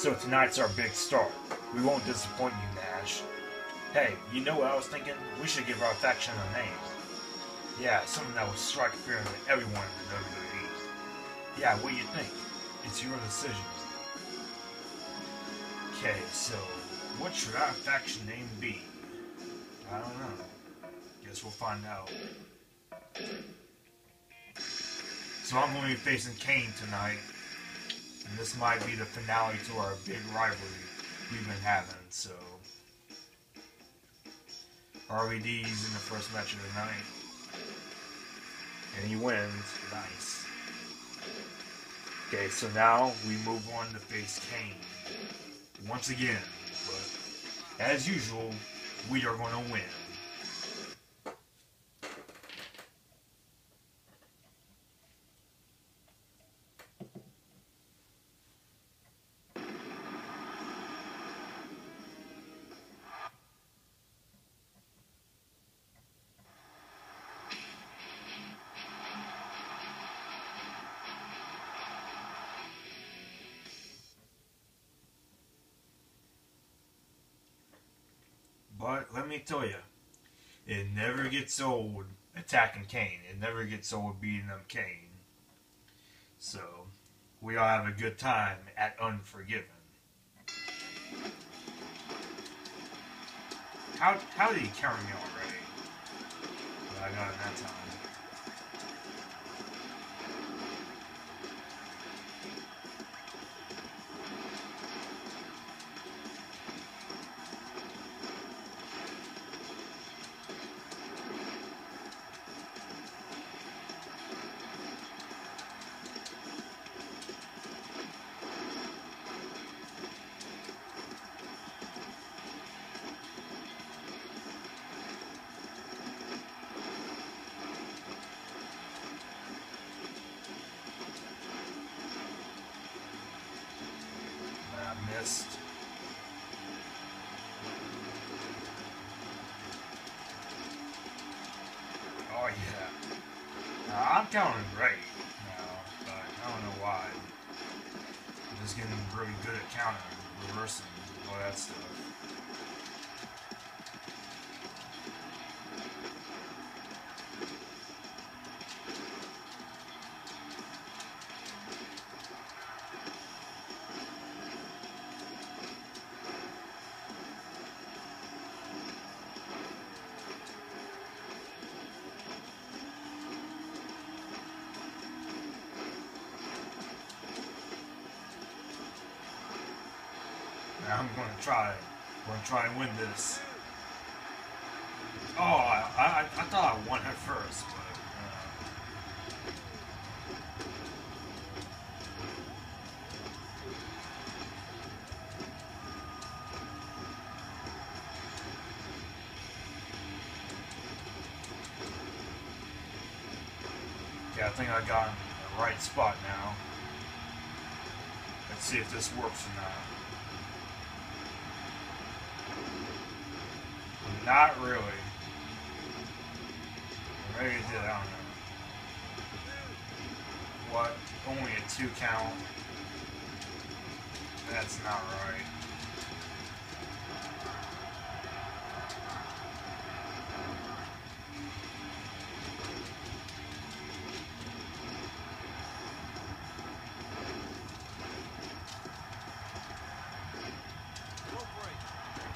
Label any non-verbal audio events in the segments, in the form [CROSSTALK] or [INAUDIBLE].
So tonight's our big start. We won't disappoint you, Nash. Hey, you know what I was thinking? We should give our faction a name. Yeah, something that will strike fear into everyone in the WWE. Yeah, what do you think? It's your decision. Okay, so what should our faction name be? I don't know. Guess we'll find out. So I'm going to be facing Kane tonight. And this might be the finale to our big rivalry we've been having, so. RVD's in the first match of the night. And he wins. Nice. Okay, so now we move on to face Kane. Once again. But as usual, we are going to win. But let me tell you, it never gets old attacking Kane. It never gets old beating up Kane. So, we all have a good time at Unforgiven. How, how did he carry me already? But I got in that time. that I Oh yeah. Now, I'm counting great now, but I don't know why. I'm just getting really good at counting, reversing, all that stuff. I'm going to try. I'm going to try and win this. Oh, I, I, I thought I won at first, but. Uh, okay, I think I got in the right spot now. Let's see if this works or not. Not really. Maybe it did, I don't know. What? Only a two count? That's not right.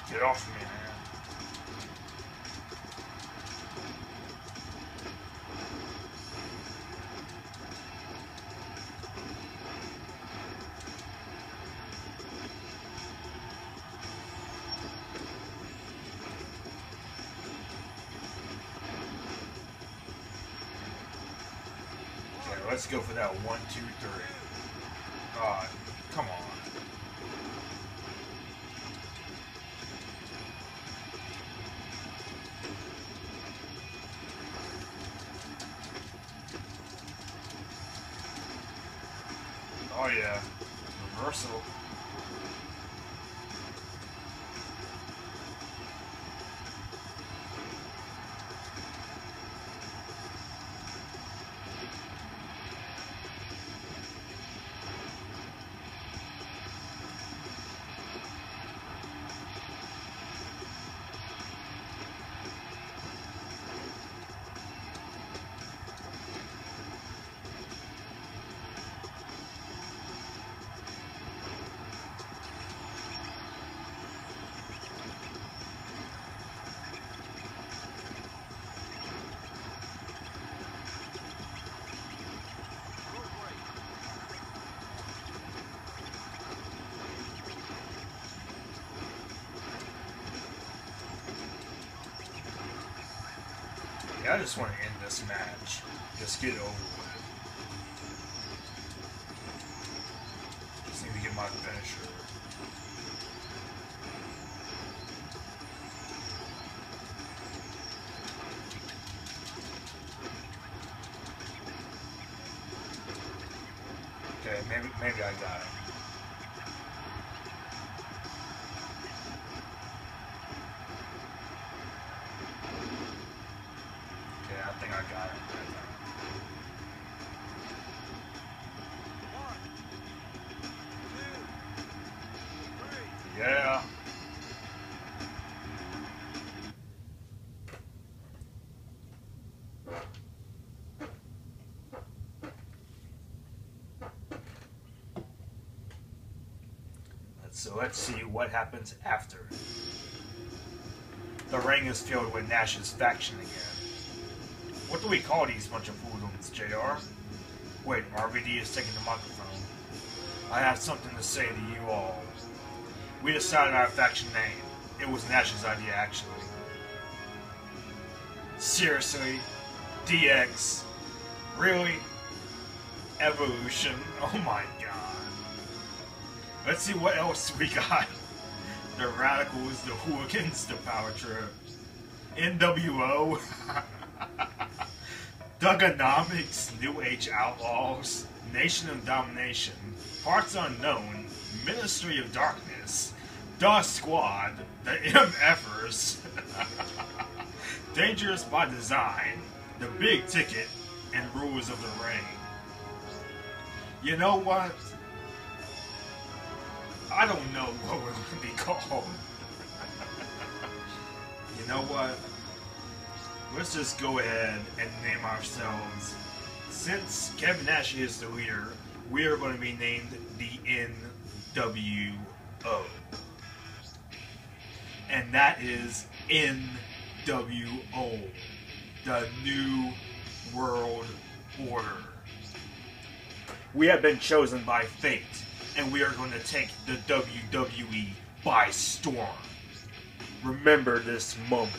Get off me, let's go for that one, two, three. God, I just want to end this match. Just get it over with. Just need to get my finisher. Okay, maybe maybe I got it. So let's see what happens after. The ring is filled with Nash's faction again. What do we call these bunch of hoodlums, JR? Wait, RVD is taking the microphone. I have something to say to you all. We decided our faction name. It was Nash's idea, actually. Seriously? DX? Really? Evolution? [LAUGHS] Oh my god. Let's see what else we got. [LAUGHS] The Radicals, the Hooligans, the Power Trip. NWO. Thuganomics, [LAUGHS] New Age Outlaws, Nation of Domination, Parts Unknown, Ministry of Darkness, Dust Squad, the [LAUGHS] MFers, Dangerous by Design, The Big Ticket, and Rules of the Ring. You know what? I don't know what we're going to be called. you know what? Let's just go ahead and name ourselves. Since Kevin Nash is the leader, we are going to be named the NWO. And that is NWO, the New World Order. We have been chosen by fate, and we are going to take the WWE by storm. Remember this moment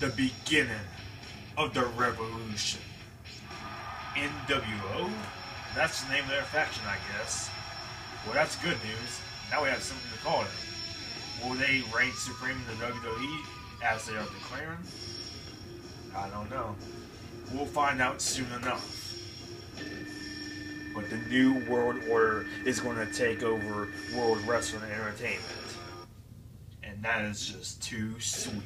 the beginning of the revolution. NWO? That's the name of their faction, I guess. Well, that's good news. Now we have something to call it. Will they reign supreme in the WWE as they are declaring? I don't know. We'll find out soon enough. But the new world order is going to take over World Wrestling Entertainment. And that is just too sweet.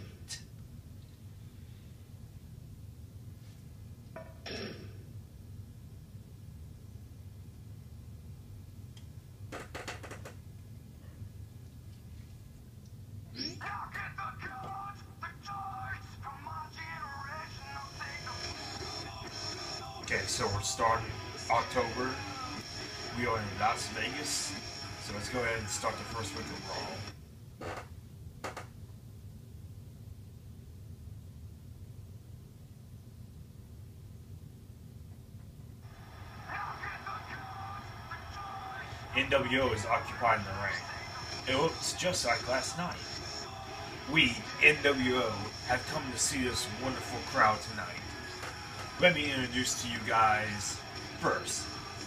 Okay, so we're starting October. We are in Las Vegas. So let's go ahead and start the first week of Raw. NWO is occupying the ring. It looks just like last night. We, NWO, have come to see this wonderful crowd tonight. Let me introduce to you guys first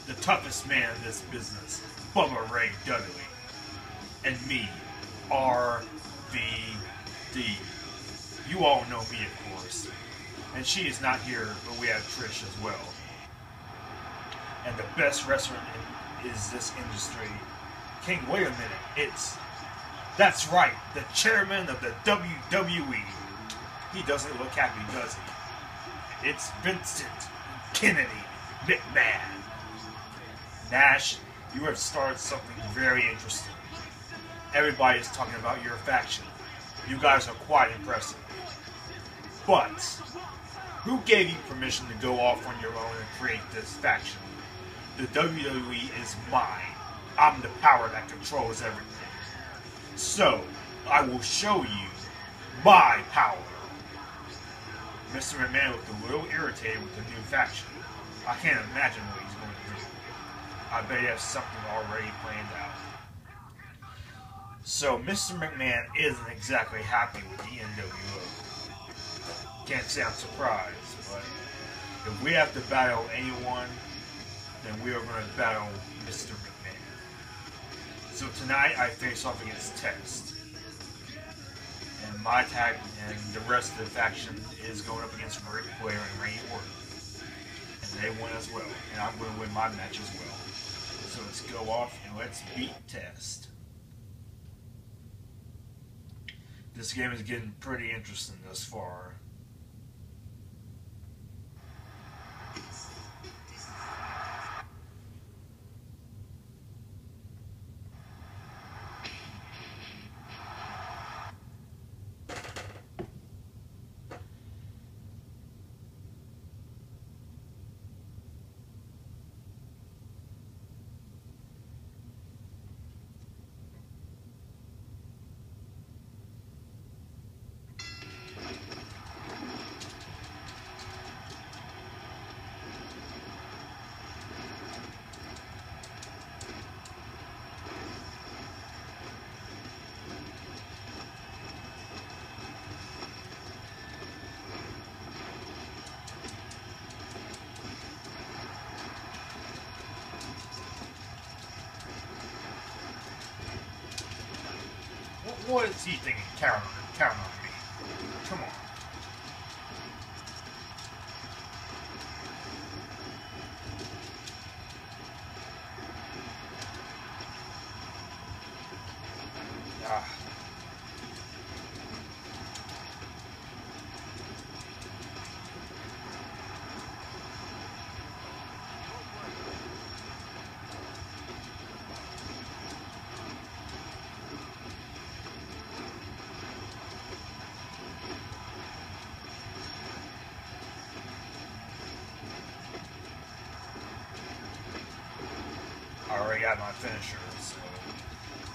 the toughest man in this business, Bubba Ray Dudley, and me, RVD. You all know me, of course, and she is not here, but we have Trish as well. And the best wrestler in is this industry. King, wait a minute, it's that's right, the chairman of the WWE. He doesn't look happy, does he? It's Vincent Kennedy McMahon. Nash, you have started something very interesting. Everybody is talking about your faction. You guys are quite impressive. But, who gave you permission to go off on your own and create this faction? The WWE is mine. I'm the power that controls everything. So, I will show you my power. Mr. McMahon looked a little irritated with the new faction. I can't imagine what he's going to do. I bet he has something already planned out. So, Mr. McMahon isn't exactly happy with the NWO. can't say I'm surprised, but if we have to battle anyone, then we are going to battle Mr. McMahon. So tonight I face off against Test. And my tag and the rest of the faction is going up against Ric Flair and Randy Orton. They as well. And I'm going to win my match as well. So let's go off and let's beat Test. This game is getting pretty interesting thus far. What, is he thinking? Count on, on me. Come on. Ah. I already got my finisher, so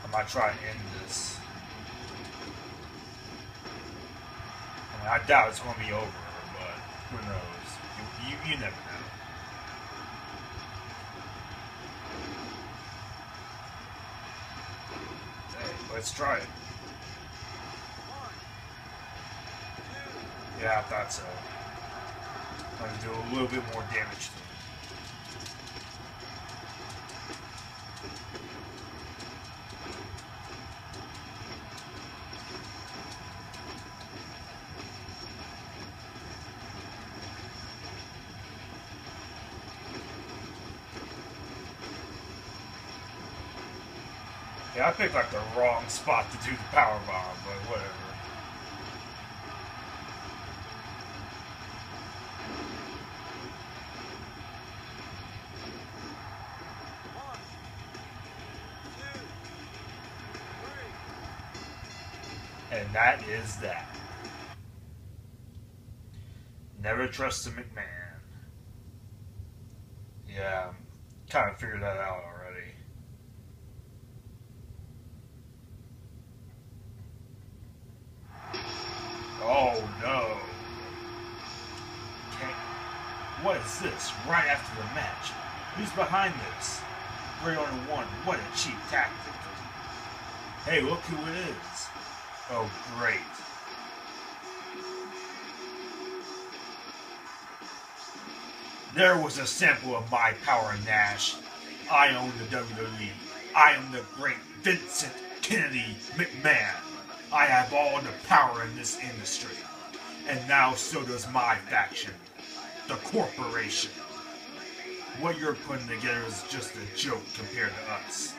I might try and end this. I, mean, I doubt it's going to be over, but who knows? You, you, you never know. Hey, let's try it. Yeah, I thought so. I'm going to do a little bit more damage to him. Yeah, I picked like the wrong spot to do the power bomb, but whatever. And that is that. Never trust a McMahon. Yeah, kind of figured that out already. Oh no. Okay. What is this? Right after the match. Who's behind this? Three on one. What a cheap tactic. Hey, look who it is. Oh, great. There was a sample of my power, Nash. I own the WWE. I am the great Vincent Kennedy McMahon. I have all the power in this industry. And now so does my faction, the corporation. What you're putting together is just a joke compared to us.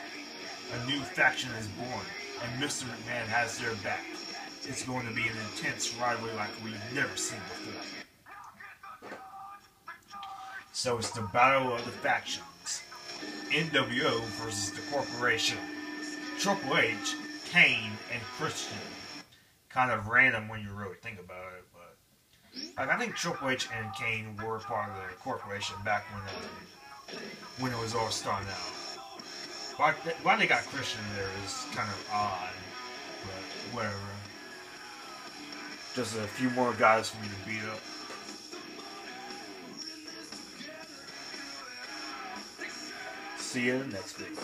A new faction is born, and Mr. McMahon has their back. It's going to be an intense rivalry like we've never seen before. So it's the battle of the factions. NWO versus the corporation. Triple H, Kane, and Christian. Kind of random when you really think about it, like, I think Triple H and Kane were part of the corporation back when uh, when it was all starting out. Why, why they got Christian there is kind of odd, but whatever. Just a few more guys for me to beat up. See you next video.